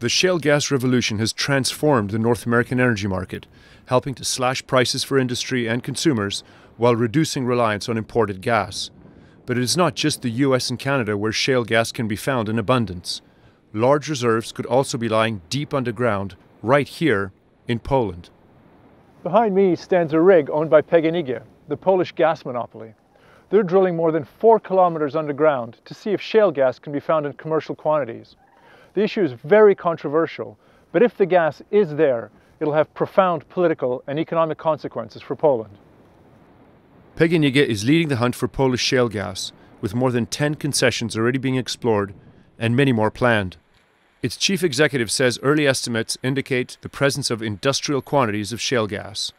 The shale gas revolution has transformed the North American energy market, helping to slash prices for industry and consumers while reducing reliance on imported gas. But it is not just the US and Canada where shale gas can be found in abundance. Large reserves could also be lying deep underground, right here in Poland. Behind me stands a rig owned by PGNiG, the Polish gas monopoly. They're drilling more than four kilometers underground to see if shale gas can be found in commercial quantities. The issue is very controversial, but if the gas is there, it'll have profound political and economic consequences for Poland. PGNiG is leading the hunt for Polish shale gas, with more than 10 concessions already being explored and many more planned. Its chief executive says early estimates indicate the presence of industrial quantities of shale gas.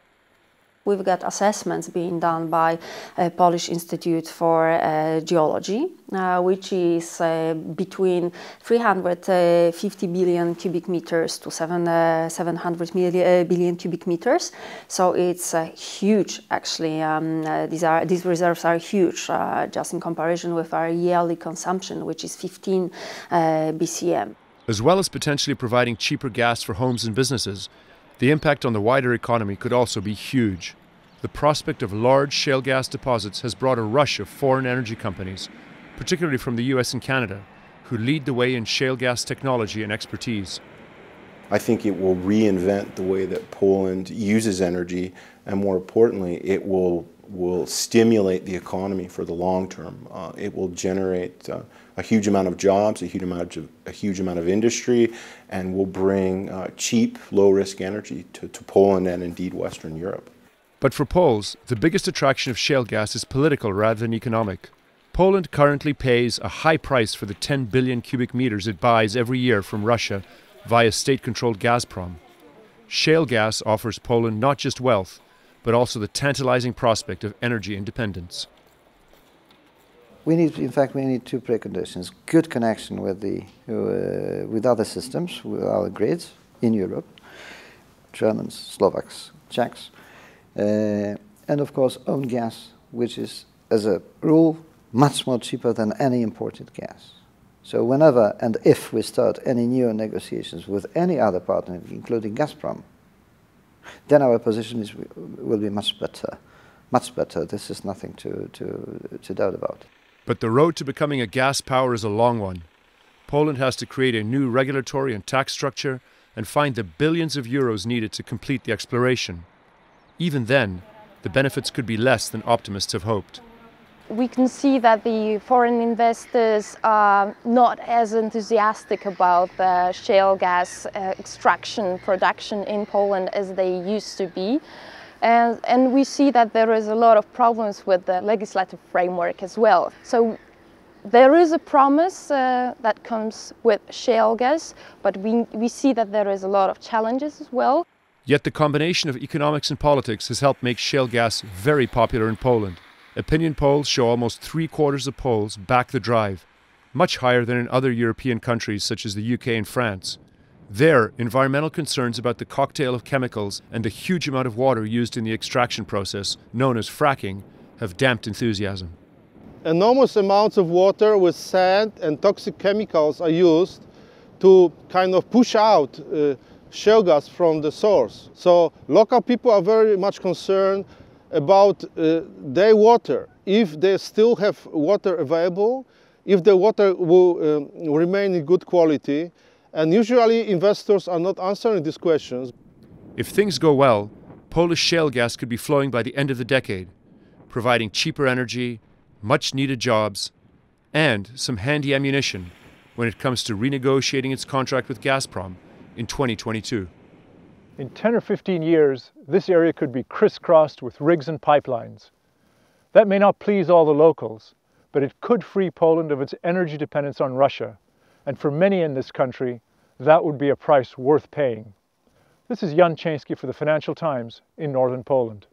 We've got assessments being done by a Polish Institute for uh, Geology, uh, which is uh, between 350 billion cubic meters to 7, uh, 700 million, uh, billion cubic meters. So it's uh, huge, actually. Um, these, are, these reserves are huge, just in comparison with our yearly consumption, which is 15 BCM. As well as potentially providing cheaper gas for homes and businesses, the impact on the wider economy could also be huge. The prospect of large shale gas deposits has brought a rush of foreign energy companies, particularly from the US and Canada, who lead the way in shale gas technology and expertise. I think it will reinvent the way that Poland uses energy, and more importantly, it will will stimulate the economy for the long term. Uh, it will generate uh, a huge amount of jobs, a huge amount of, a huge amount of industry, and will bring uh, cheap, low-risk energy to, to Poland and indeed Western Europe. But for Poles, the biggest attraction of shale gas is political rather than economic. Poland currently pays a high price for the 10 billion cubic meters it buys every year from Russia via state controlled Gazprom. Shale gas offers Poland not just wealth, but also the tantalizing prospect of energy independence. We need, in fact, we need two preconditions: good connection with the uh, with other systems, with our grids in Europe, Germans, Slovaks, Czechs, Uh, and of course own gas, which is, as a rule, much more cheaper than any imported gas. So whenever and if we start any new negotiations with any other partner, including Gazprom, then our position is, will be much better. Much better. This is nothing to, to, to doubt about. But the road to becoming a gas power is a long one. Poland has to create a new regulatory and tax structure and find the billions of euros needed to complete the exploration. Even then, the benefits could be less than optimists have hoped we can see that the foreign investors are not as enthusiastic about the shale gas uh, extraction production in Poland as they used to be. And, and, we see that there is a lot of problems with the legislative framework as well. So there is a promise uh, that comes with shale gas, but we, we see that there is a lot of challenges as well. Yet the combination of economics and politics has helped make shale gas very popular in Poland. Opinion polls show almost three quarters of Poles back the drive, much higher than in other European countries such as the UK and France. There, environmental concerns about the cocktail of chemicals and the huge amount of water used in the extraction process, known as fracking, have damped enthusiasm. Enormous amounts of water with sand and toxic chemicals are used to kind of push out uh, shale gas from the source. So local people are very much concerned about uh, their water. If they still have water available, if the water will um, remain in good quality, and usually investors are not answering these questions. If things go well, Polish shale gas could be flowing by the end of the decade, providing cheaper energy, much needed jobs, and some handy ammunition when it comes to renegotiating its contract with Gazprom in 2022. In 10 or 15 years, this area could be crisscrossed with rigs and pipelines. That may not please all the locals, but it could free Poland of its energy dependence on Russia, and for many in this country, that would be a price worth paying. This is Jan Cienski for the Financial Times in northern Poland.